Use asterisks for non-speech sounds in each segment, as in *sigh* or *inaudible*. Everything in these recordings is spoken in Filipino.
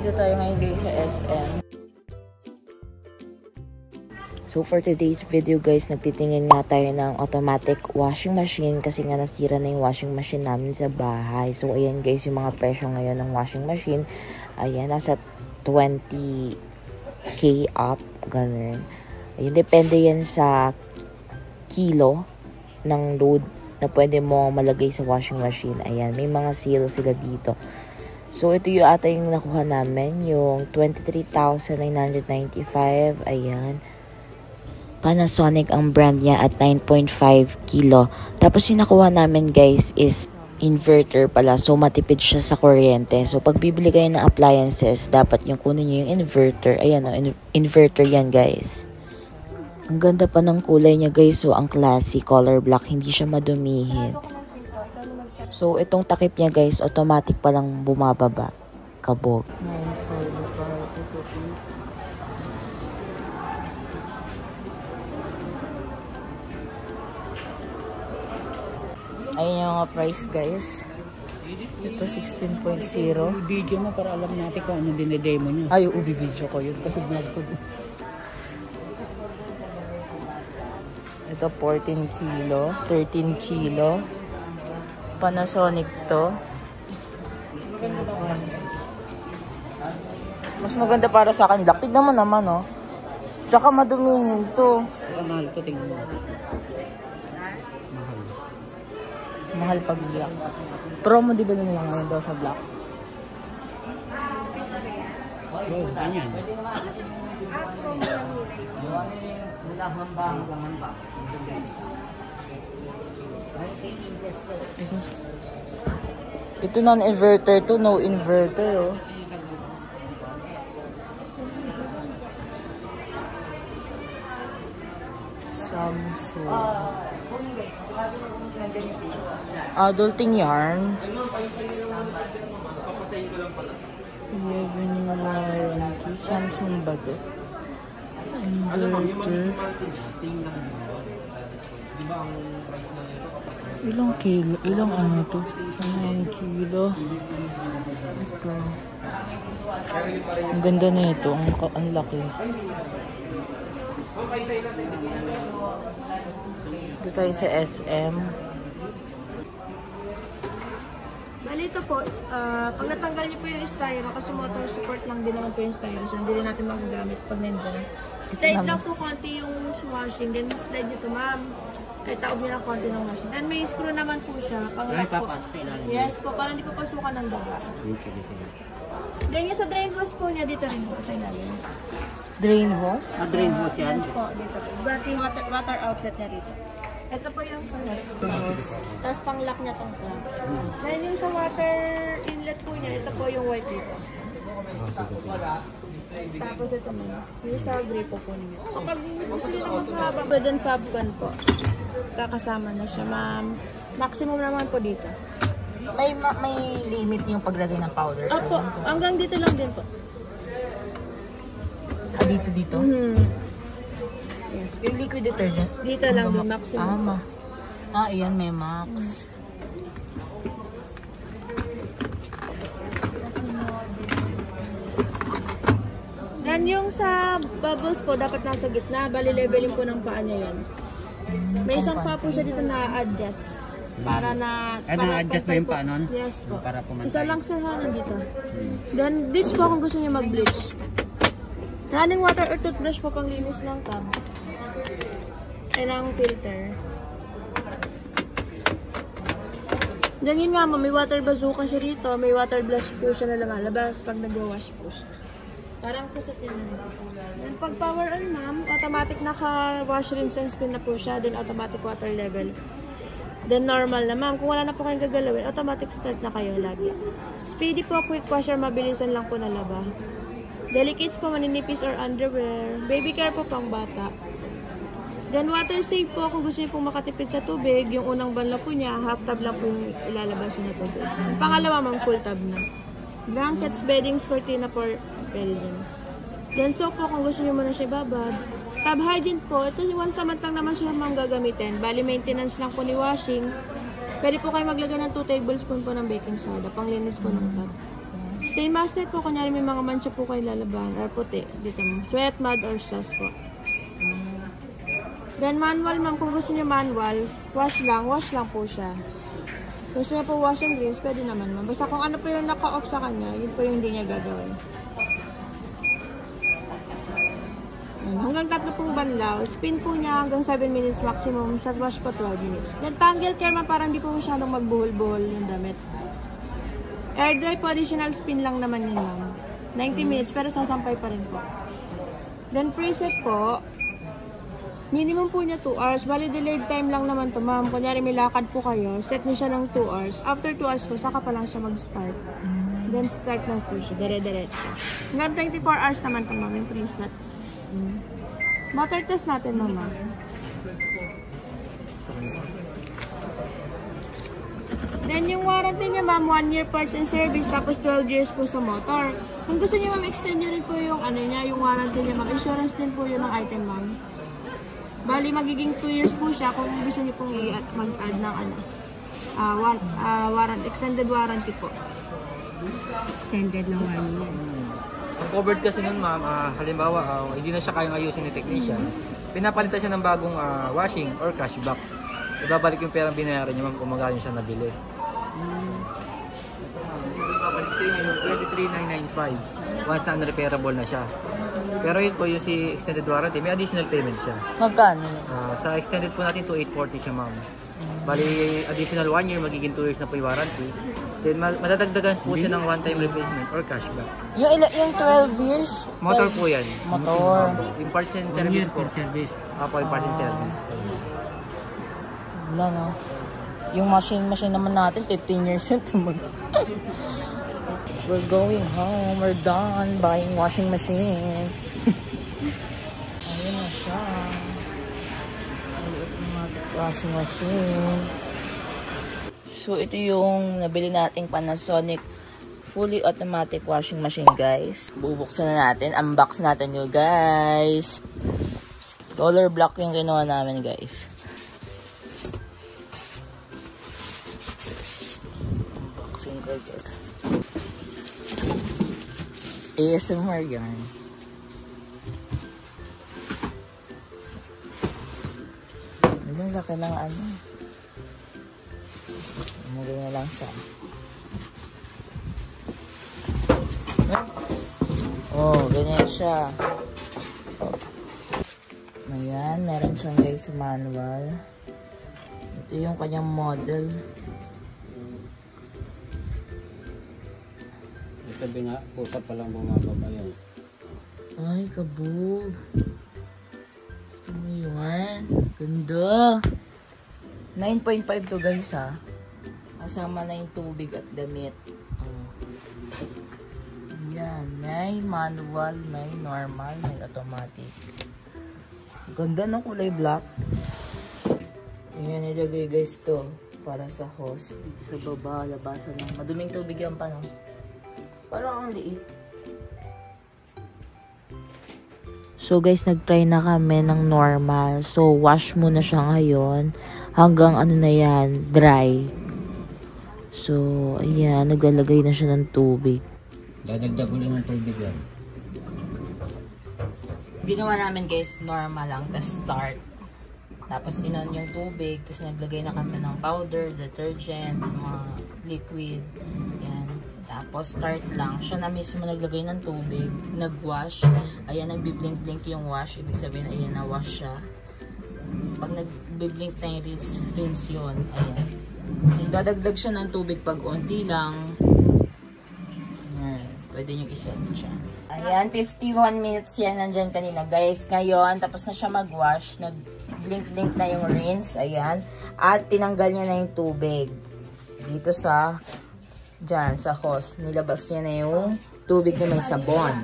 Dito tayo ngayon guys sa SM. So for today's video guys, nagtitingin nga tayo ng automatic washing machine kasi nga nasira na yung washing machine namin sa bahay. So ayan guys, yung mga presyo ngayon ng washing machine, ayan, nasa 20k up, ganun. Ayan, depende yan sa kilo ng load na pwede mo malagay sa washing machine. Ayan, may mga seal sila dito. So, ito yung ata yung nakuha namin, yung 23,995. Ayan. Panasonic ang brand niya at 9.5 kilo. Tapos yung nakuha namin guys is inverter pala. So matipid siya sa kuryente. So pag bibili kayo ng appliances, dapat yung kunin nyo yung inverter. Ayan o, in- inverter yan guys. Ang ganda pa ng kulay niya guys. So ang classy color black. Hindi siya madumihin. So itong takip niya guys, automatic palang bumababa. Kabog. 945, Ayun yung mga price guys. Ito 16.0. Video mo para alam natin kung ano dinedemo niya. Ay, ubi video ko yun kasi vlog ko. Ito 14 kilo, 13 kilo. Panasonic to. Mas maganda para sa akin. Black. Tignan mo naman, oh. Tsaka madumihin to. Mahal ito, tingnan mo. Mahal pag black. Promo di ba nila ngayon daw sa black? Wow, ganyan. Ito non-inverter to, no inverter, oh. Samsung. Adulting yarn. Revenue warranty. Samsung ba to? Inverter. Ilang kilo? Ilang ano to? Ilang kilo? Ito. Ang ganda na ito. Ang, ang laki. Dito tayo sa SM. Bali ito po, ah, pag natanggal niyo po yung styro, kasi motor support lang din naman po yung styro, so hindi rin natin magagamit pag nandiyan. Slide lang po konti yung washing, then slide nito ma'am. Ay, taob niyo lang konti ng washing. And may screw naman po siya, pang Ay, lock po. Yes po, para hindi po pasukan ng daga. Sige, sige. Then yung sa drain hose po niya, dito rin po sa ilalim. Drain hose. Ah, drain hose yan. Yes po, dito. But yung water, water outlet niya dito. Ito po yung sa hose. Tapos pang lock niya tong clamps. Then yung sa water inlet po niya, ito po yung white dito. Tapos ito mo, yung sa gripo po niya. Kapag gusto niyo na mas mahaba, din fab gun po. Kakasama na siya, ma'am. Maximum naman po dito. May ma- may limit yung paglagay ng powder. Opo, hanggang dito lang din po. Ah, dito dito. Hmm. Yung liquid detergent. Dito lang din, maximum. Tama. Ah, iyan may max. Then yung sa bubbles po, dapat nasa gitna. Bali leveling po ng paa niya yan. May isang pa po siya dito na adjust. Para na... Ah, na-adjust mo yung paa nun? Yes po. Para pumantay. Isa lang sir ha, nandito. Then bleach po kung gusto niyo mag-bleach. Running water or toothbrush po pang linis ng cam. Ay ng filter. Then yun nga may water bazooka siya dito. May water brush po siya na lumalabas pag nag-wash po siya. Parang kusot yan Then pag power on ma'am, automatic naka-wash, rinse and spin na po siya. Then automatic water level. Then normal na ma'am. Kung wala na po kayong gagalawin, automatic start na kayo lagi. Speedy po, quick washer, mabilisan lang po nalaba. Delicates po, maninipis or underwear. Baby care po pang bata. Then water save po, kung gusto niyo pong makatipid sa tubig, yung unang banla po niya, half tub lang po yung ilalabas niyo na tubig. Yung pangalawa, ma'am, full tub na. Blankets, beddings, cortina po, pwede din. Then soap po, kung gusto niyo muna siya babad. Tub hygiene po, ito once a month lang naman siya ma'am gagamitin. Bali, maintenance lang po ni washing. Pwede po kayo maglagay ng 2 tablespoon po ng baking soda, panglinis po ng tub. Stain master po, kunyari may mga mancha po kayo lalaban, or puti, dito mo. Sweat, mud, or sauce po. Then manual ma'am, kung gusto niyo manual, wash lang, wash lang po siya. Gusto niya po wash and rinse, pwede naman ma'am. Basta kung ano po yung naka-off sa kanya, yun po yung hindi niya gagawin. Ayan, Hanggang banlaw. Spin po niya hanggang 7 minutes maximum. Sa wash po 12 minutes. Then tangle care ma'am, parang hindi po masyadong magbuhol-buhol yung damit. Air dry po, additional spin lang naman yun ma'am. 90 minutes, pero sasampay pa rin po. Then preset po, minimum po niya 2 hours. Bali, delayed time lang naman to ma'am. Kunyari may lakad po kayo, set niyo siya ng 2 hours. After 2 hours po, saka pa lang siya mag-start. Then start lang po siya, dire-diretso. Hanggang 24 hours naman to ma'am, yung preset. Motor test natin mama. Then yung warranty niya ma'am, 1 year parts and service, tapos 12 years po sa motor. Kung gusto niya ma'am, extend niyo rin po yung ano niya, yung warranty niya ma'am. Insurance din po yun ng item ma'am. Bali, magiging 2 years po siya kung gusto niyo pong mag-add ng ano, ah war- ah, warranty, extended warranty po. Extended na year. Ang covered kasi nun ma'am, ah, halimbawa ah, hindi na siya kayang ayusin ni technician, pinapalitan siya ng bagong ah, washing or cashback. Ibabalik yung perang binayaran niya ma'am kung magkano siya nabili. Ibabalik sa inyo yung 23,995 once na unrepairable na siya. Pero yun po yung si extended warranty, may additional payment siya. Magkano? Ah, sa extended po natin to 840 siya ma'am. Bali, additional 1 year, magiging 2 years na po yung warranty. Then, ma- madadagdagan po siya ng one-time replacement or cashback. Yung, ila, yung 12 years? Motor 12 po yan. Motor. Yung parts and service po. for service. Apo, yung parts and service. Wala no. Yung machine machine naman natin, 15 years yun. tumag. *laughs* We're going home. We're done buying washing machine. *laughs* Ayun na siya. Maliit na washing machine. So, ito yung nabili nating Panasonic fully automatic washing machine, guys. Bubuksan na natin. Unbox natin yun, guys. Color black yung kinuha namin, guys. Unboxing ko agad. ASMR yan. Ang laki ng ano. Umuwi na lang siya. Oh, ganyan siya. Oh. Ayan, meron siyang guys manual. Ito yung kanyang model. Sabi nga, pusa pa lang bumababa yan. Ay, kabog. Gusto mo yun? Ganda. 9.5 to guys ha. Kasama na yung tubig at damit. Oh. Yan. May manual, may normal, may automatic. Ganda ng kulay black. Ayan, nilagay guys to para sa hose. Dito sa baba, labasan ng maduming tubig yan pa no? Parang ang liit. So guys, nagtry na kami ng normal. So wash muna siya ngayon hanggang ano na yan, dry. So, ayan, naglalagay na siya ng tubig. Dadagdag ulit ng tubig yan. Ginawa namin guys, normal lang, tapos start. Tapos inon yung tubig, tapos naglagay na kami ng powder, detergent, mga liquid. Yan. Tapos start lang. Siya na mismo naglagay ng tubig, nag-wash. Ayan, nagbi-blink-blink yung wash. Ibig sabihin, ayan, na-wash siya. Pag nagbi-blink na yung rinse, rinse yun. Ayan. Dadagdag siya ng tubig pag unti lang. Ayan. Pwede nyo iset siya. Ayan, 51 minutes yan nandyan kanina. Guys, ngayon, tapos na siya mag-wash. Nag-blink-blink na yung rinse. Ayan. At tinanggal niya na yung tubig. Dito sa, dyan, sa hose. Nilabas niya na yung tubig na may sabon.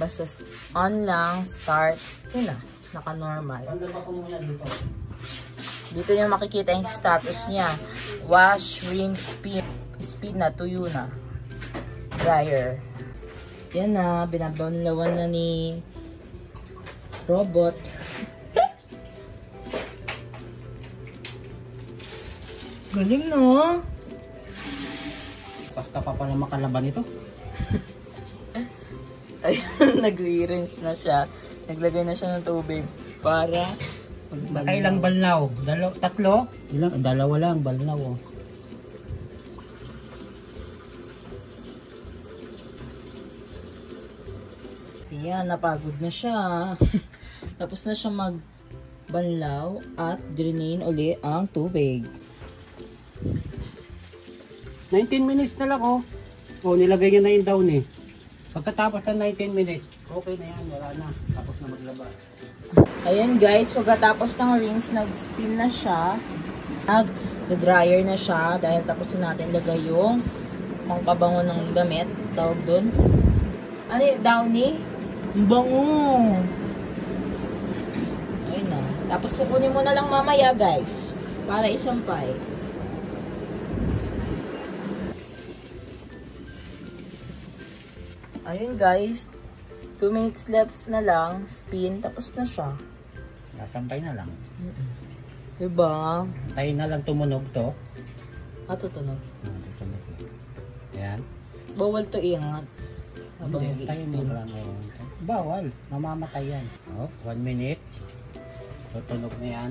Basta on lang, start. Yun na, naka-normal. Dito nyo makikita yung status niya. Wash, rinse, speed. Speed na, tuyo na. Dryer. Yan na, binabanlawan na ni robot. *laughs* Galing no? ka pa pala makalaban ito. *laughs* Ayun, nag-rinse na siya. Naglagay na siya ng tubig para Nakailang balnaw? Dalo, tatlo? Ilang? Dalawa lang, balnaw. Oh. Ayan, napagod na siya. *laughs* Tapos na siya magbanlaw at drainin uli ang tubig. 19 minutes na lang oh. Oh, nilagay niya na yung down eh. Pagkatapos ng 19 minutes, okay na yan, wala na. Tapos na maglaba. Ayan guys, pagkatapos ng rinse, nag-spin na siya. Nag-dryer na siya dahil tapos na natin lagay yung pangkabango ng damit. Tawag dun. Ano yun? Downy? Ang bango! Ayun na. Tapos kukunin mo na lang mamaya guys. Para isampay. Ayun guys. 2 minutes left na lang. Spin. Tapos na siya. Sasampay na lang. Diba? Tayo na lang tumunog to. Ah, tutunog. Ah, tutunog. Ayan. Bawal to iangat. Habang nag-spin. mo lang. oh. Bawal. Mamamatay yan. Oh, one minute. Tutunog na yan.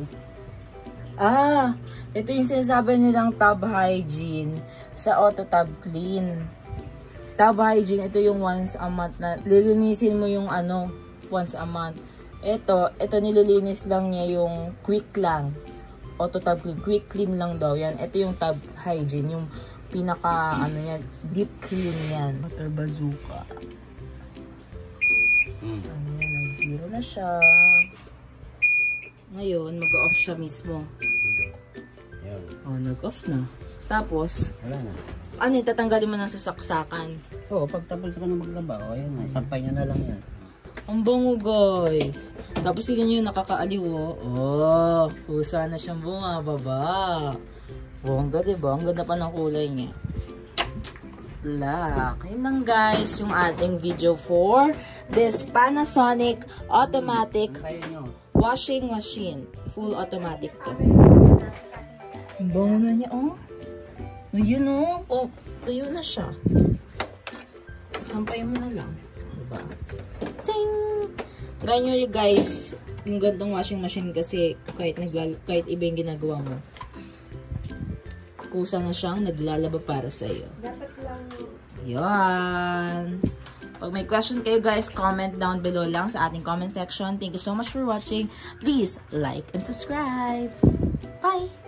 Ah, ito yung sinasabi nilang tab hygiene sa auto tab clean. Tab hygiene, ito yung once a month na lilinisin mo yung ano, once a month. Ito, ito nililinis lang niya yung quick lang. Auto tab clean, quick clean lang daw yan. Ito yung tab hygiene, yung pinaka ano yan, deep clean yan. Water bazooka. Hmm. Ayan, nag-zero na siya. Ngayon, mag-off siya mismo. Yun. Oh, nag-off na. Tapos, Wala na. ano yung tatanggalin mo na sa saksakan? Oo, pagtapos ka na maglaba, o ayan na, sampay niya na lang yan. Ang bango, guys. Tapos, nyo yung nakakaaliw, oh. Oh, kusa na siyang bumababa. Bongga, diba? Ang ganda pa ng kulay niya. Black. Yun lang, guys, yung ating video for this Panasonic automatic washing machine. Full automatic to. Ang bango na niya, oh. Ayun, oh. oh. Tuyo na siya. Sampay mo na lang. Diba? Ting! Try nyo yung guys, yung gantong washing machine kasi kahit, naglal kahit iba yung ginagawa mo. Kusa na siyang naglalaba para sa iyo. Dapat lang Yan. Pag may question kayo guys, comment down below lang sa ating comment section. Thank you so much for watching. Please like and subscribe. Bye!